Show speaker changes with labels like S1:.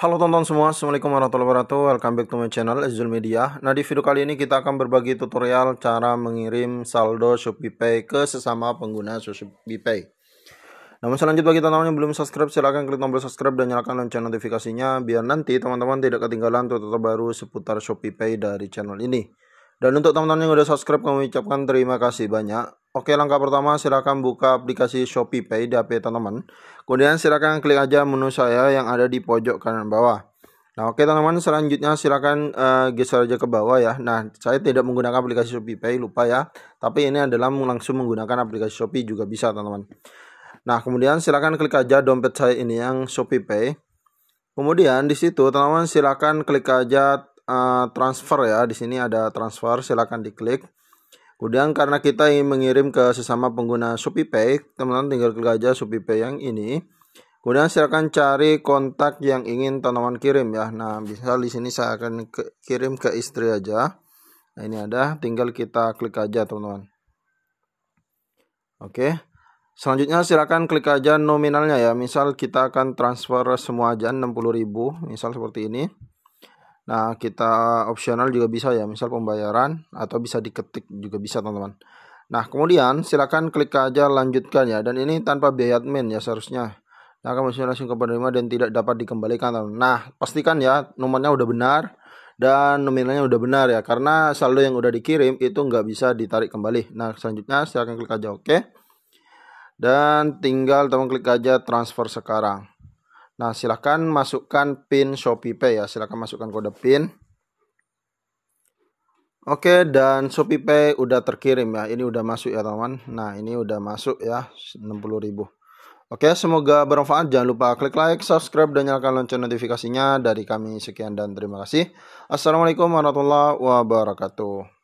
S1: Halo teman-teman semua, Assalamualaikum warahmatullahi wabarakatuh. Welcome back to my channel, Azul Media. Nah di video kali ini kita akan berbagi tutorial cara mengirim saldo ShopeePay ke sesama pengguna ShopeePay Namun selanjutnya bagi teman-teman yang belum subscribe, silahkan klik tombol subscribe dan nyalakan lonceng notifikasinya Biar nanti teman-teman tidak ketinggalan tutorial baru seputar ShopeePay dari channel ini. Dan untuk teman-teman yang sudah subscribe, kami ucapkan terima kasih banyak Oke, langkah pertama silakan buka aplikasi Shopee Pay di HP teman-teman. Kemudian silakan klik aja menu saya yang ada di pojok kanan bawah. Nah, oke teman-teman, selanjutnya silakan uh, geser aja ke bawah ya. Nah, saya tidak menggunakan aplikasi Shopee Pay, lupa ya. Tapi ini adalah langsung menggunakan aplikasi Shopee juga bisa, teman-teman. Nah, kemudian silakan klik aja dompet saya ini yang Shopee Pay. Kemudian di situ teman-teman silakan klik aja uh, transfer ya. Di sini ada transfer, silakan diklik. Kemudian karena kita ingin mengirim ke sesama pengguna ShopeePay, teman-teman tinggal klik aja ShopeePay yang ini. Kemudian silakan cari kontak yang ingin teman-teman kirim ya. Nah, misal di sini saya akan ke, kirim ke istri aja. Nah, ini ada, tinggal kita klik aja teman-teman. Oke. Selanjutnya silakan klik aja nominalnya ya. Misal kita akan transfer semua aja 60.000, misal seperti ini. Nah, kita opsional juga bisa ya, misal pembayaran atau bisa diketik juga bisa, teman-teman. Nah, kemudian silakan klik aja lanjutkan ya dan ini tanpa biaya admin ya seharusnya. Nah, kamu langsung ke penerima dan tidak dapat dikembalikan. Nah, pastikan ya nomornya udah benar dan nominalnya udah benar ya karena saldo yang udah dikirim itu nggak bisa ditarik kembali. Nah, selanjutnya silakan klik aja oke. Dan tinggal teman klik aja transfer sekarang. Nah, silahkan masukkan PIN ShopeePay ya. Silahkan masukkan kode PIN. Oke, dan ShopeePay udah terkirim ya. Ini udah masuk ya, teman. Nah, ini udah masuk ya, 60.000. Oke, semoga bermanfaat. Jangan lupa klik like, subscribe, dan nyalakan lonceng notifikasinya. Dari kami sekian dan terima kasih. Assalamualaikum warahmatullahi wabarakatuh.